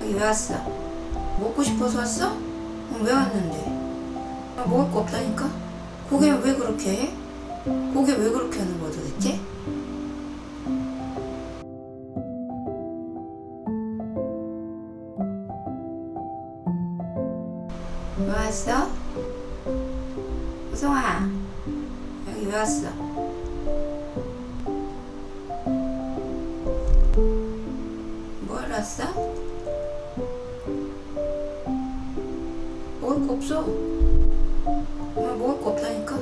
왜 왔어? 먹고 싶어서 왔어? 왜 왔는데? 아, 먹을 거 없다니까? 고개 왜 그렇게 해? 고개 왜 그렇게 하는 거야 도대체? 왜 왔어? 호성아 여기 왜 왔어? 뭘 왔어? 먹을 거 없어 엄마 먹을 거 없다니까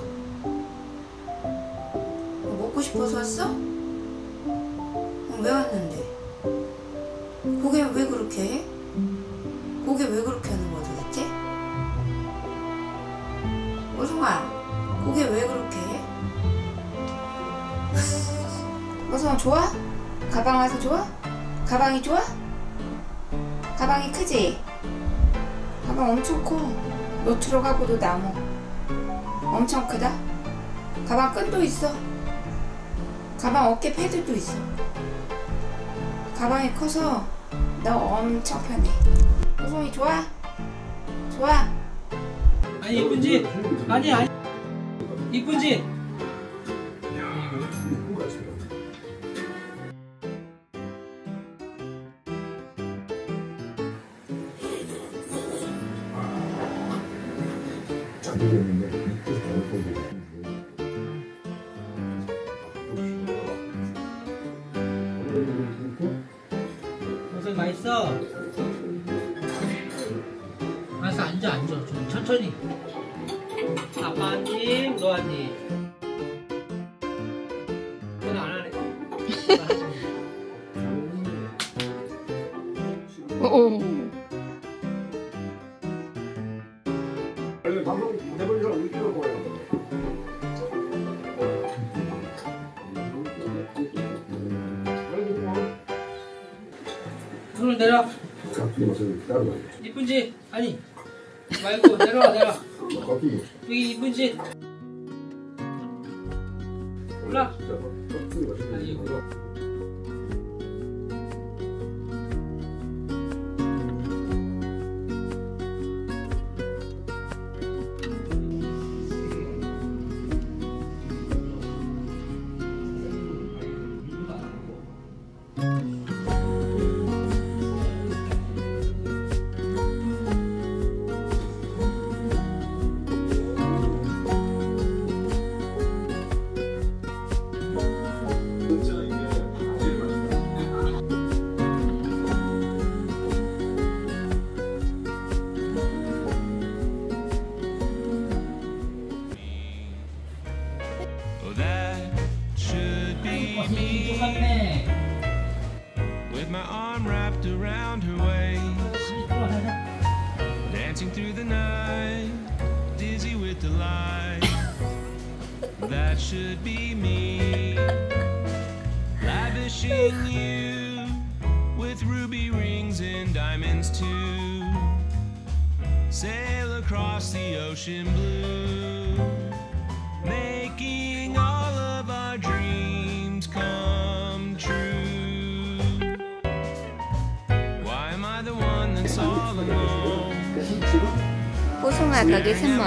뭐 먹고 싶어서 왔어? 그럼 왜 왔는데? 고개 왜 그렇게 해? 고개 왜 그렇게 하는 거야 도대체? 호성아 고개 왜 그렇게 해? 호성아 좋아? 가방 와서 좋아? 가방이 좋아? 가방이 크지? 가방 엄청 커. 노트로 가고도 나무. 엄청 크다. 가방 끈도 있어. 가방 어깨 패드도 있어. 가방이 커서 너 엄청 편해. 호성이 좋아? 좋아? 아니 이쁜지? 아니 아니 이쁜지? 자기겠는데 잘못 보고 고생 맛있어? 알았어 앉아 앉아. 좀 천천히. 아빠 한입 너 한입 너는 안 하네. 원래 손을 내려. 커피 맛을 따로 가야 이쁜지? 아니 말고 내려와 내려와. 커피 맛 여기 이쁜지? 올라. 진짜 커피 맛을 아니 이거 with my arm wrapped around her waist, dancing through the night, dizzy with delight. that should be me, lavishing you with ruby rings and diamonds too. Sail across the ocean blue. 호성아 거기서 뭐